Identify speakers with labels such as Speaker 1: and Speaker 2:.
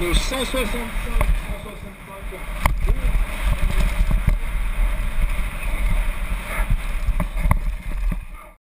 Speaker 1: le 165